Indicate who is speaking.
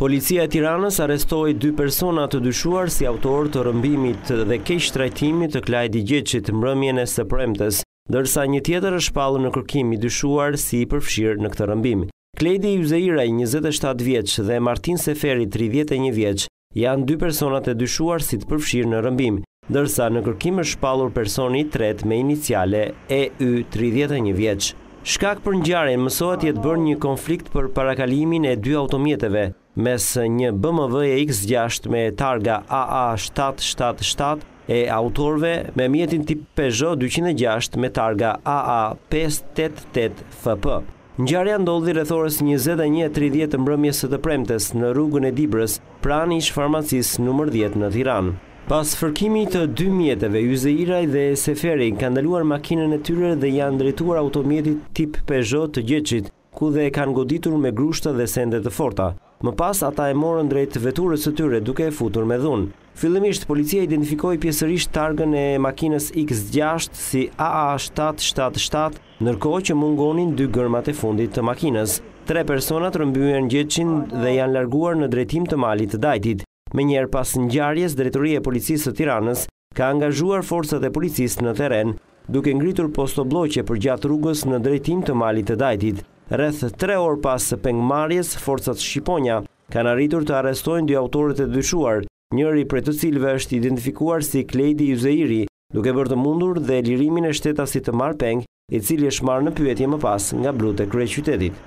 Speaker 1: Policia e Tiranës arrestoi dy persona të dyshuar si autorë të rrëmbimit dhe keqtrajtimit të Klajdi Gjeçit mbrëmjen e së premtes, ndërsa një tjetër është shpallur në kërkim i dyshuar si i përfshirë në këtë rrëmbim. Klejdi Yzeiraj, njëzet e shtatë vjeç, dhe Martin Seferi, tridhjetë e një vjeç, Janë dy personat e dyshuar si të përfshirë në rrëmbim, ndërsa në kërkim është shpallur personi i tretë me iniciale EY tridhjetë e një vjeç. Shkak për ngjarjen mësohet të jetë bërë një konflikt për parakalimin e dy automjeteve mes një BMW-je X gjashtë me targa AA shtatë shtatë shtatë e autorëve me mjetin tip Peugeot dyqind e gjashtë me targa AA pesë tetë tetë FP. Ngjarja ndodhi rreth orës njëzet e një e tridhjetë të mbrëmjes së të premtes në rrugën e Dibrës, pranë ish-farmacisë numër dhjetë në Tiranë. Pas fërkimit të dy mjeteve, Yzeiraj dhe Seferi kanë ndaluar makinën e tyre dhe janë drejtuar automjetit tip Peugeot të Gjeçit, ku dhe e kanë goditur me grushta dhe sende të forta. Më pas ata e morën drejt veturës së tyre duke e futur me dhunë. Fillimisht policia identifikoi pjesërisht targën e makinës X gjashtë si AA shtatë shtatë shtatë, ndërkohë që mungonin dy gërmat e fundit të makinës. Tre personat rrëmbyen Gjeçin dhe janë larguar në drejtim të Malit të Dajtit. Menjëherë pas ngjarjes, Drejtoria e Policisë së Tiranës ka angazhuar forcat e policisë në terren, duke ngritur postoblloqe përgjatë rrugës në drejtim të Malit të Dajtit. Rreth tre orë pas pengmarrjes, forcat Shqiponja kanë arritur të arrestojnë dy autorët e dyshuar, njëri prej të cilëve është identifikuar si Klejdi Yzeiri, duke bërë të mundur dhe lirimin e shtetasit të marrë peng, i cili është marrë në pyetje më pas nga blutë e kryeqytetit.